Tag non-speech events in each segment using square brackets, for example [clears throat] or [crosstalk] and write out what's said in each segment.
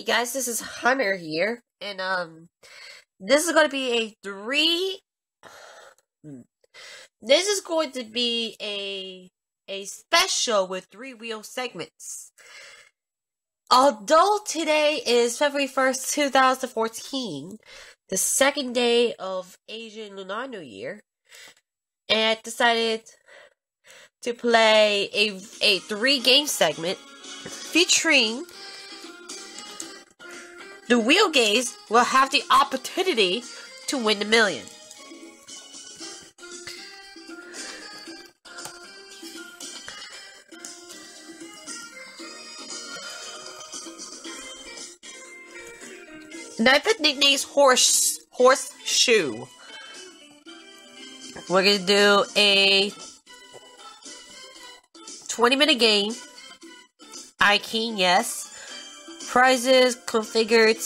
Hey guys, this is Hunter here, and um, this is going to be a three. [sighs] Hmm. This is going to be a a special with three wheel segments. Although today is February first, two thousand fourteen, the second day of Asian Lunar New Year, and I decided to play a a three game segment featuring the wheel gaze will have the opportunity to win the million. Knife nicknames horse horseshoe. We're gonna do a 20 minute game. I keen, yes. Prizes, configured.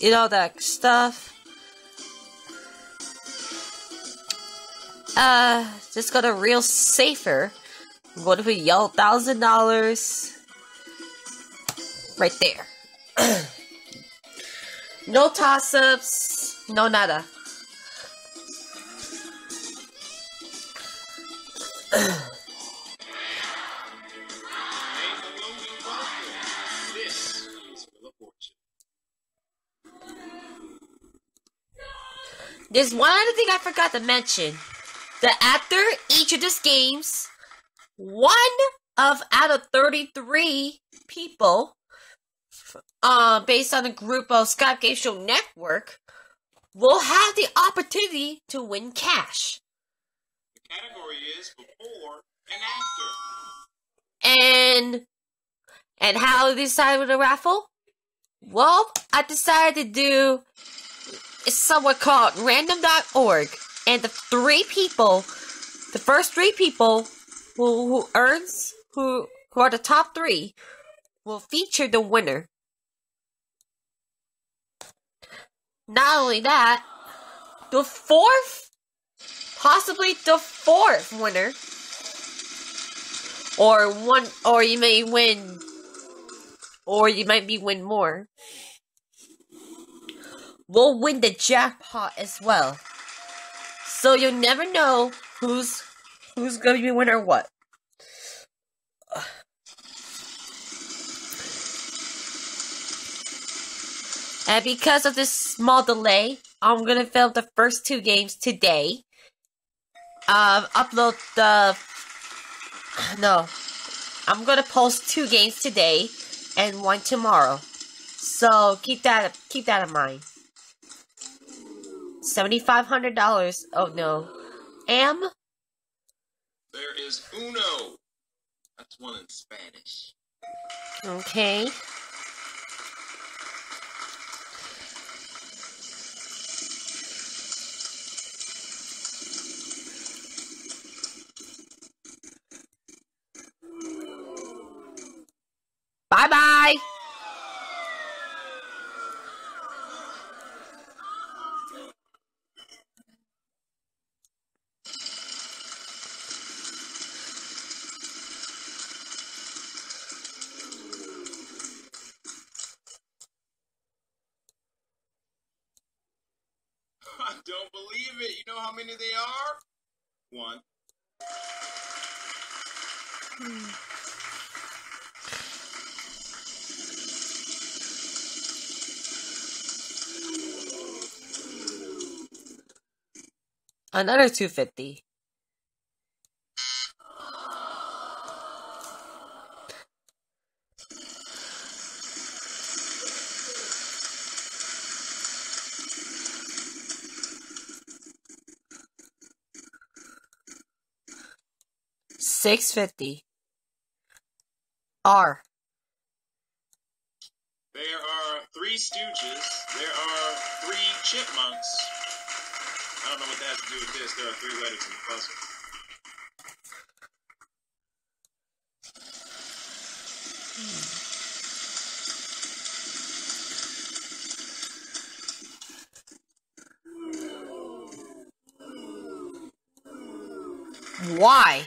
You know that stuff. Uh, just got a real safer. What if we yell thousand dollars? Right there. [clears throat] no toss ups, no nada. There's one other thing I forgot to mention. That after each of these games, one of out of 33 people, uh, based on a group of Skype Game Show Network, will have the opportunity to win cash. The category is before and after. And and how I decided with the raffle? Well, I decided to do is somewhat called random.org. And the three people, the first three people who, who earns, who, who are the top three, will feature the winner. Not only that, the fourth, possibly the fourth winner, or one, or you may win, or you might be win more will win the jackpot as well. So you'll never know who's who's gonna be winner or what. And because of this small delay, I'm gonna film the first two games today. Um, upload the [sighs] no, I'm gonna post two games today and one tomorrow. So keep that keep that in mind. $7,500. Oh no. Am? There is uno. That's one in Spanish. Okay. Bye bye. I don't believe it. You know how many they are? One. Another 250. Six fifty. R. There are three stooges. There are three chipmunks. I don't know what that has to do with this. There are three letters in the puzzle. Why?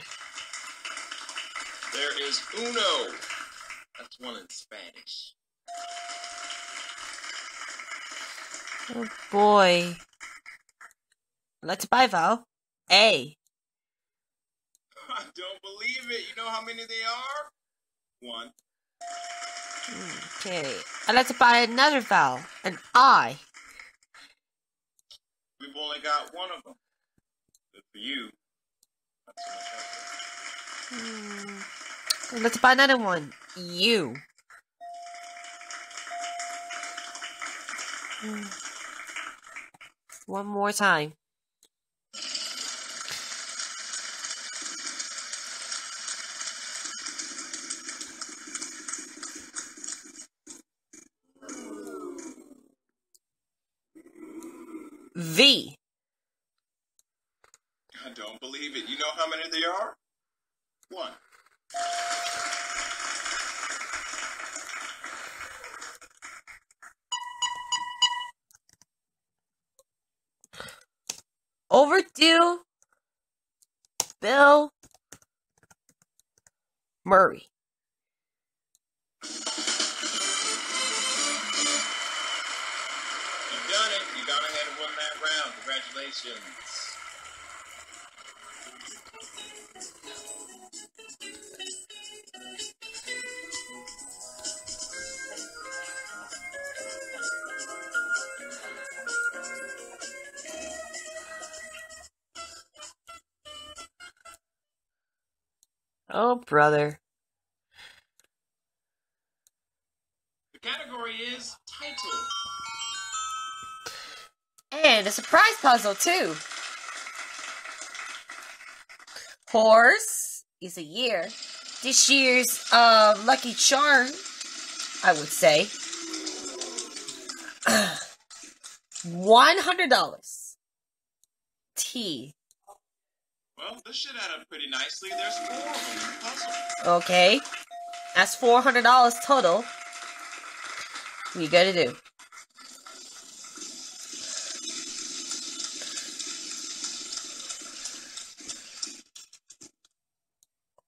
Is uno. That's one in Spanish. Oh boy. Let's buy Val. A. [laughs] I don't believe it. You know how many they are? One. Okay. I'd like to buy another vowel. An I. We've only got one of them. Good for you. Hmm. Let's buy another one. U. Hmm. One more time. V. I don't believe it. You know how many there are? One. Overdue. Bill Murray. You've done it. You gone ahead and won that round. Congratulations. Oh, brother. The category is title. And a surprise puzzle, too. Horse is a year. This year's uh, lucky charm, I would say. [clears throat] $100. T. Well, this should add up pretty nicely. There's four of them in the puzzle. Okay. That's $400 total. We gotta do.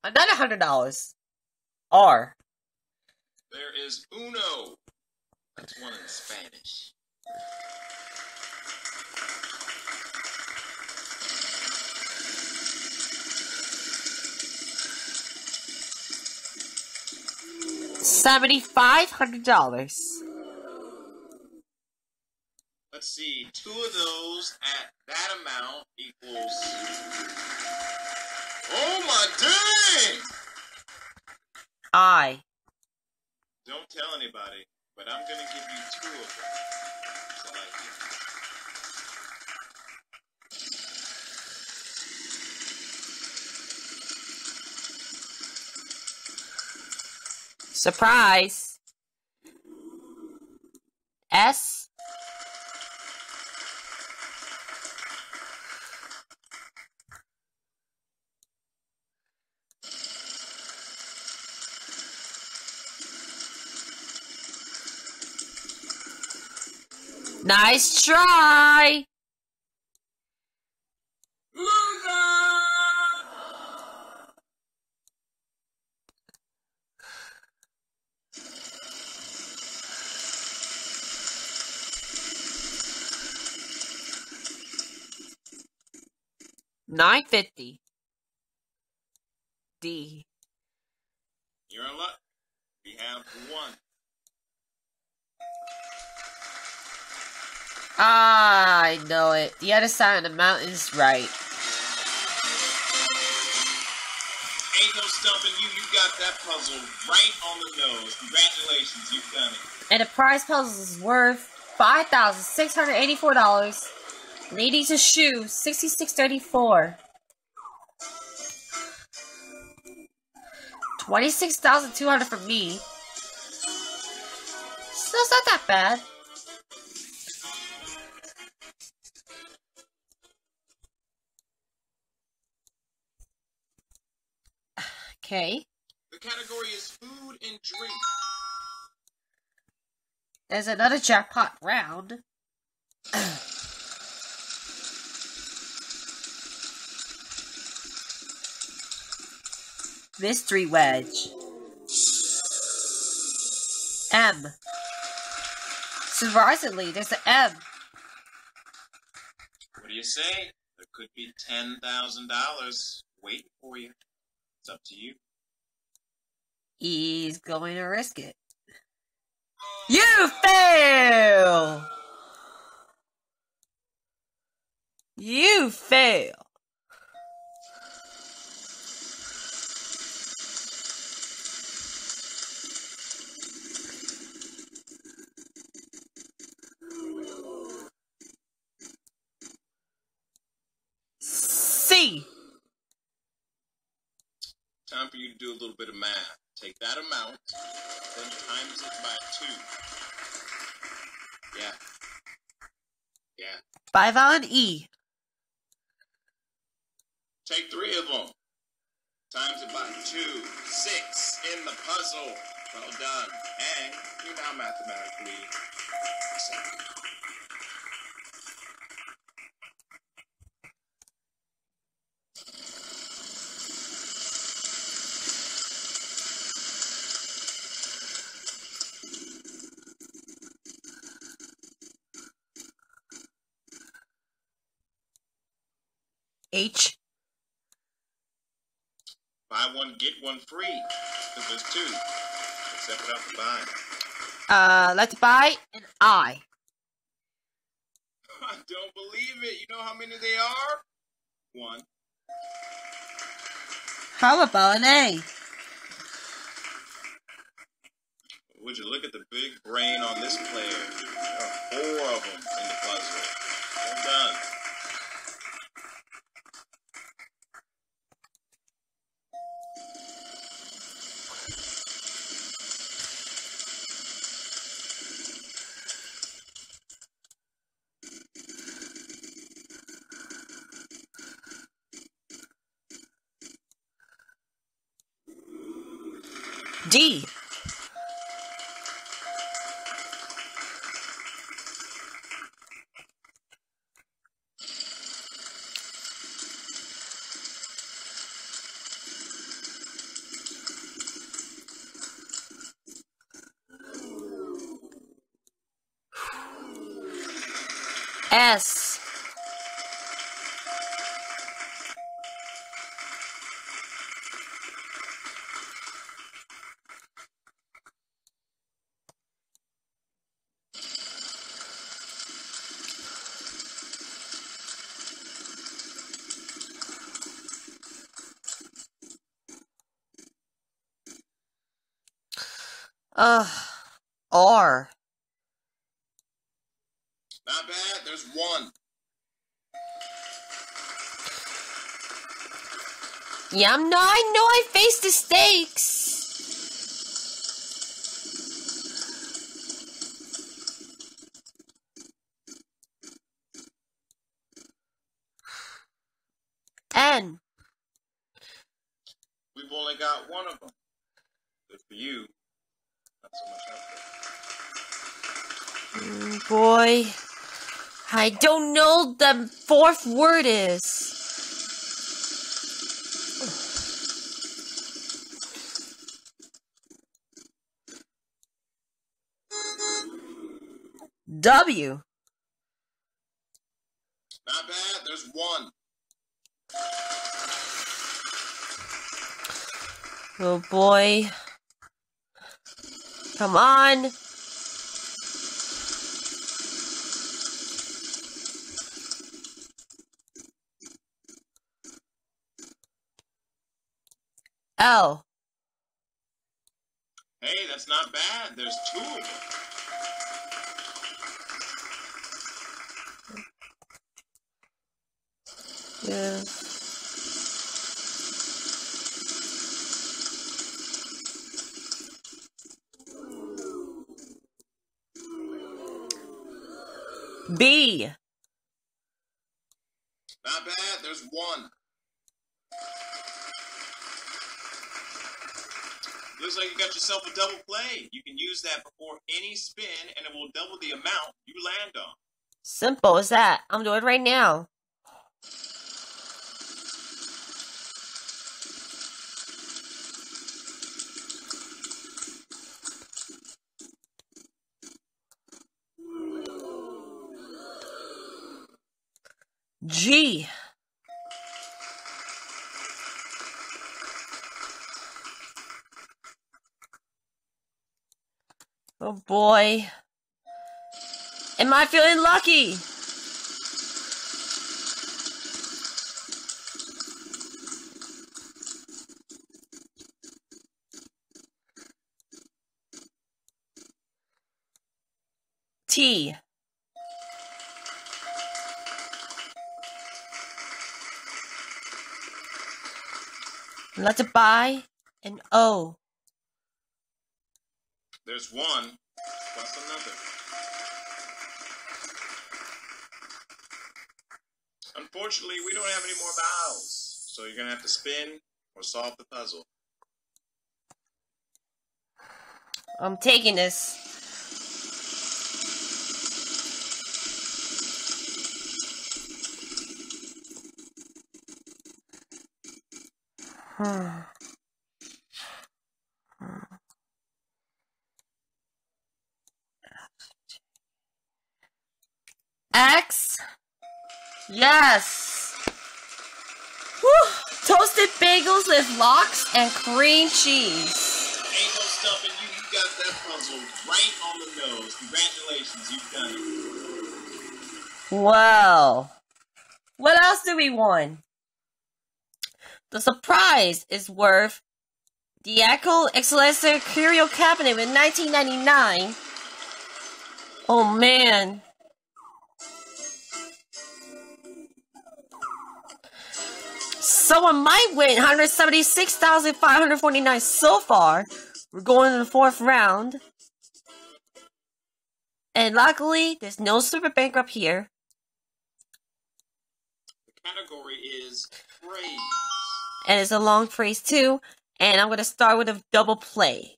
Another hundred dollars. R. There is uno. That's one in Spanish. Seventy-five hundred dollars. Let's see. Two of those at that amount equals. Oh my dang! I. Don't tell anybody, but I'm gonna give you two of them. Surprise. S. Nice try. 950. D. You're in luck. We have one. Ah, I know it. The other side of the mountain's right. Ain't no stumping you. You got that puzzle right on the nose. Congratulations, you've done it. And the prize puzzle is worth $5,684. Ladies of Shoes, 6634. 26,200 for me. So it's not that bad. Okay. The category is food and drink. There's another jackpot round. [clears throat] Mystery wedge. M. Surprisingly, there's an M. What do you say? There could be ten thousand dollars waiting for you. It's up to you. He's going to risk it. You fail! You fail! Time for you to do a little bit of math. Take that amount, then times it by two. Yeah. Yeah. Five on E. Take three of them. Times it by two. Six in the puzzle. Well done. And you're now mathematically. H. Buy one, get one free. Because there's two. Except without the buy. Uh, let's buy an I. [laughs] I don't believe it. You know how many they are? One. How about an A? Would you look at the big brain on this player? There are four of them in the puzzle. Well done. D. S. Uh, R. Not bad. There's one. Yeah, I'm not. I know I faced the stakes. N. We've only got one of them. Good for you. Not so much there. Mm, Boy, I don't know the fourth word is. W. Not bad. There's one. Oh boy. Come on. L. Hey, that's not bad. There's two of them. Yeah. B. Not bad. There's one. Looks like you got yourself a double play. You can use that before any spin, and it will double the amount you land on. Simple as that. I'm doing it right now. G. Oh boy. Am I feeling lucky? T. Let's buy an O. There's one plus another. Unfortunately, we don't have any more vowels, so you're gonna have to spin or solve the puzzle. I'm taking this. Hmm. Hmm. X. Yes. Whew. Toasted bagels with lox and cream cheese. Ain't no stuffing you. You got that puzzle right on the nose. Congratulations, you've done it. Well, what else do we want? The surprise is worth the Echo Excelsior Curio Cabinet in 1999. Oh man. Someone might win 176,549 so far. We're going to the fourth round. And luckily, there's no super bankrupt here. The category is. And it's a long phrase too. And I'm gonna start with a double play.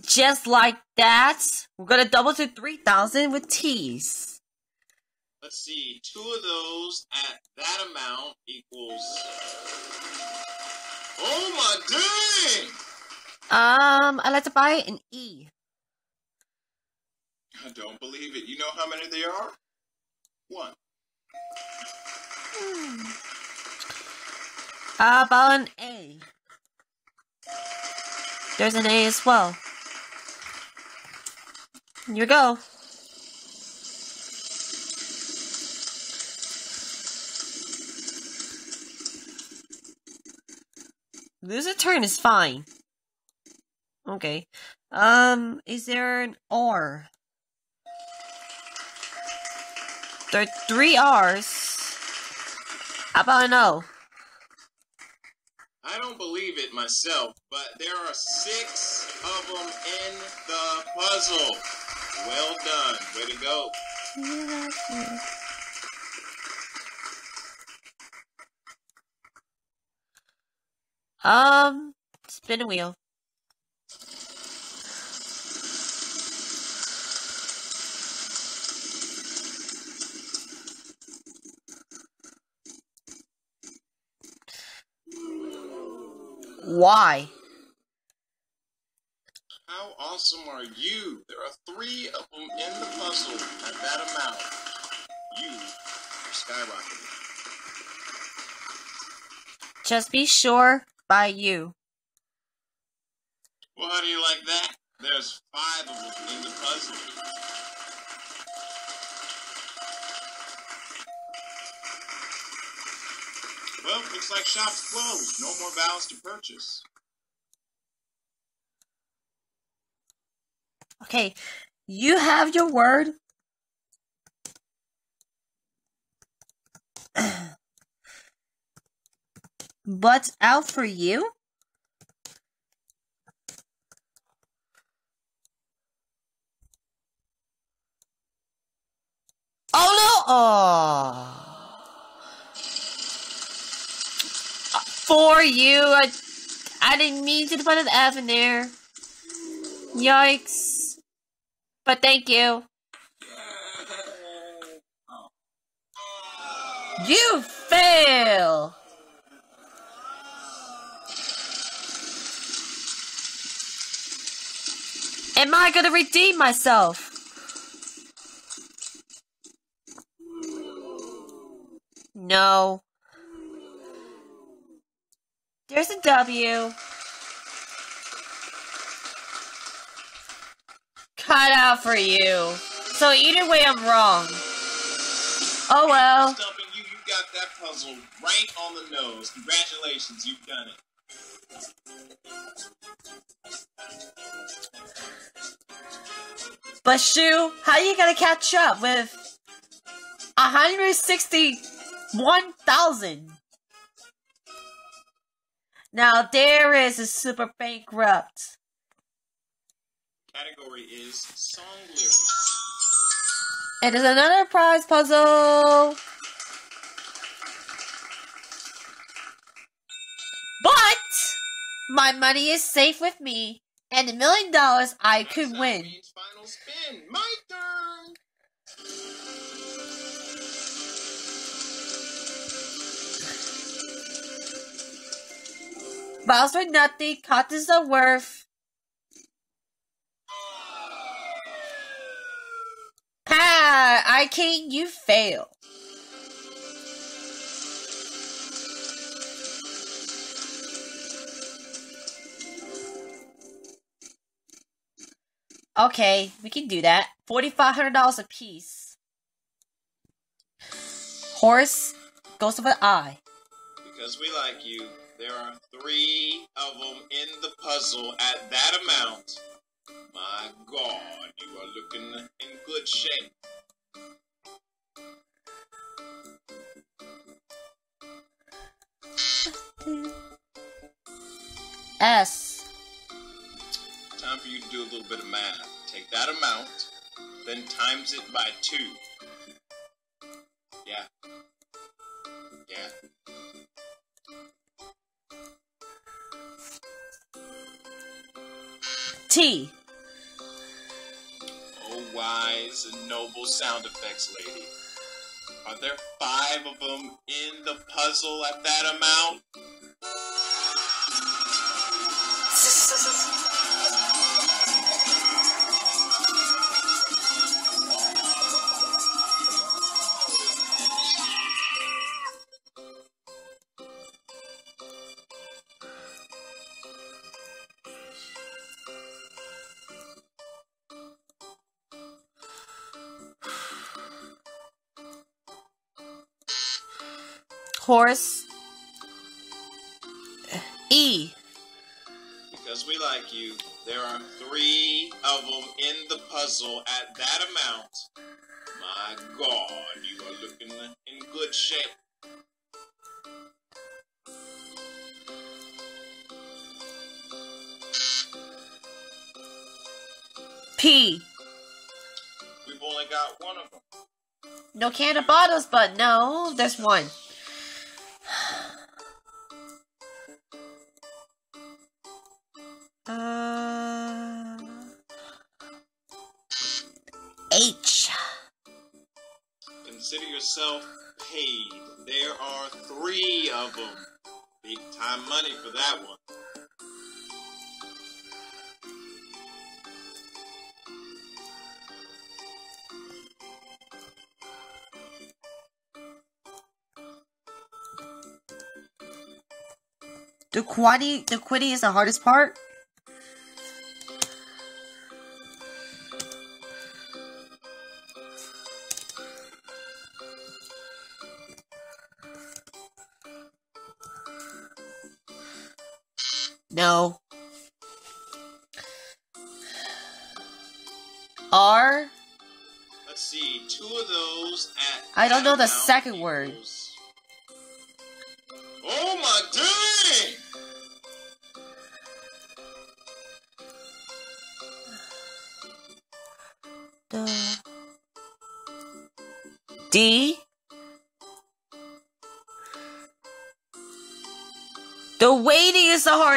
Just like that, we're gonna double to 3,000 with T's. Let's see, two of those at that amount equals. Oh my dang! Um, I'd like to buy an E. I don't believe it. You know how many there are? One. How about an A? There's an A as well. Here you go. Lose a turn is fine. Okay. Um, is there an R? There are three R's. How about an O? I don't believe it myself, but there are six of them in the puzzle. Well done. Way to go. Um, spin a wheel. Why? How awesome are you? There are three of them in the puzzle at that amount. You are skyrocketing. Just be sure by you. Well, how do you like that? There's five of them in the puzzle. Well, looks like shop's closed. No more vowels to purchase. Okay, you have your word. [clears throat] but out for you? Oh no! Oh. for you. I, I didn't mean to put an F in there. Yikes. But thank you. You fail! Am I gonna redeem myself? No. There's a W. Cut out for you. So either way, I'm wrong. Oh well. You, you got that puzzle right on the nose. Congratulations, you've done it. But Shu, how are you gonna catch up with 161,000? Now there is a super bankrupt. Category is song lyrics. It is another prize puzzle. But my money is safe with me, and a million dollars I could win. Final spin. My turn. Balls for nothing, cottons are worth. Pa, I king, you fail. Okay, we can do that. Forty-five hundred dollars a piece. Horse goes with an eye. Because we like you, there are three of them in the puzzle at that amount. My God, you are looking in good shape. S. Time for you to do a little bit of math. Take that amount, then times it by two. T. Oh, wise and noble sound effects lady. Are there five of them in the puzzle at that amount? Horse. E. Because we like you, there are three of them in the puzzle at that amount. My God, you are looking in good shape. P. We've only got one of them. No can of bottles, but no, there's one. Yourself paid. There are three of them. Big time money for that one. The quaddy, the quitty is the hardest part. No. R. Let's see, two of those at. I don't know the second word.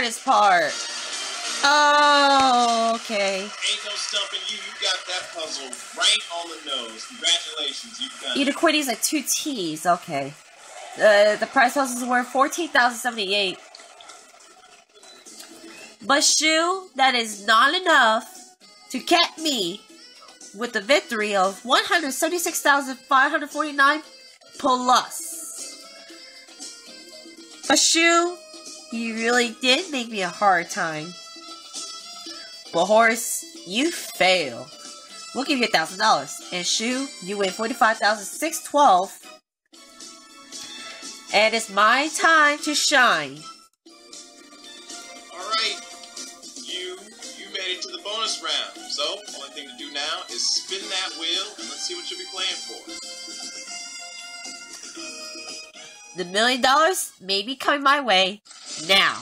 Hardest part. Oh, okay. Ain't no stumping you. You got that puzzle right on the nose. Congratulations, you've done Either it. quitties like two T's. Okay. Uh, the price house is worth fourteen thousand seventy eight. But shoe, that is not enough to get me with the victory of 176,549 plus. But Shu, you really did make me a hard time. But Horse, you fail. We'll give you a thousand dollars. And Shu, you win forty-five thousand six twelve. And it's my time to shine. Alright. You you made it to the bonus round. So the only thing to do now is spin that wheel and let's see what you'll be playing for. The million dollars may be coming my way now.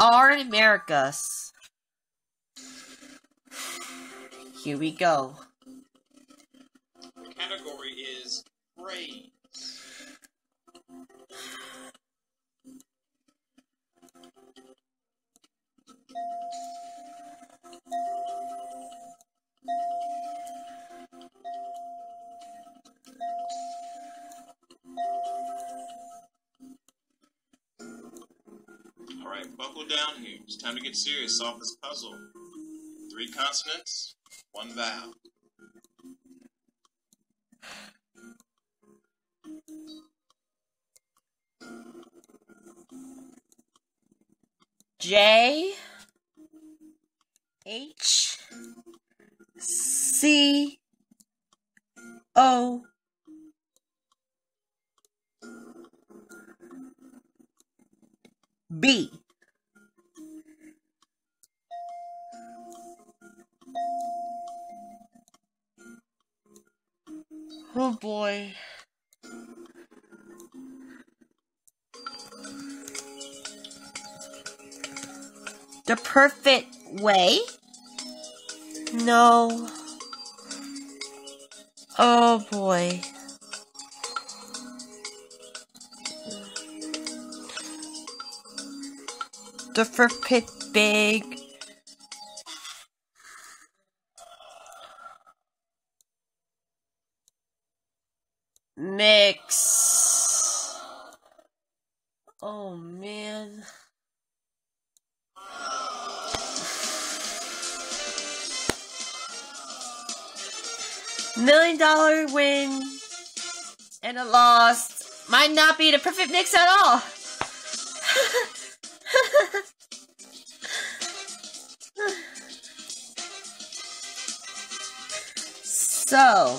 Are Americas. Here we go. Time to get serious. Solve this puzzle. Three consonants, one vowel. J H C O B Oh boy. The perfect way? No. Oh boy. The perfect big. Million dollar win and a loss might not be the perfect mix at all. [laughs] so,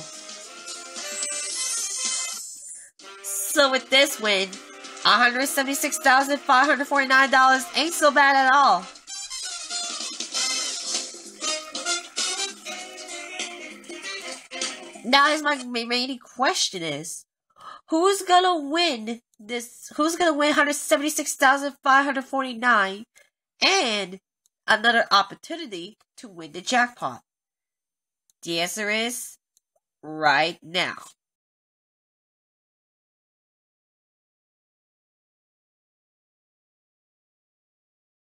so with this win, $176,549 ain't so bad at all. Now is my main question is who's gonna win this who's gonna win 176,549 and another opportunity to win the jackpot? The answer is right now.